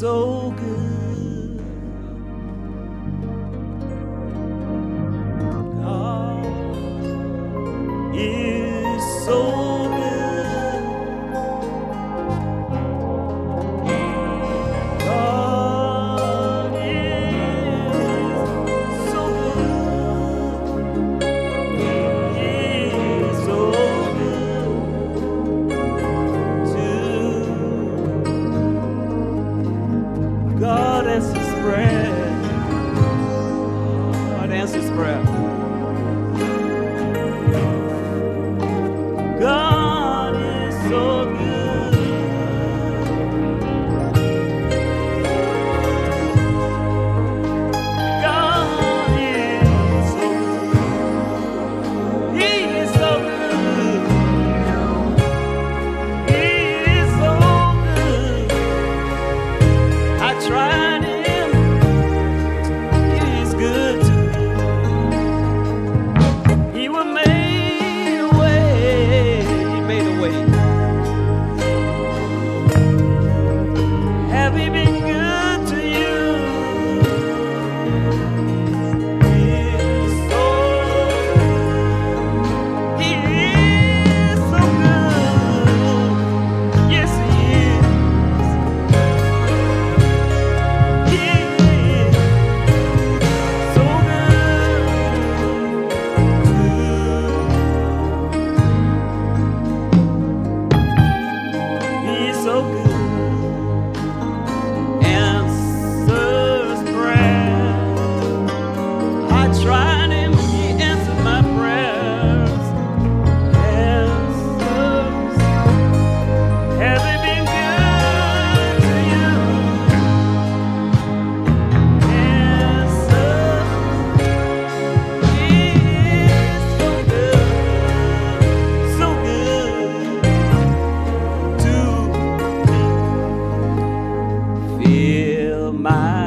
so good. God is so answers prayer. God answers prayer. feel my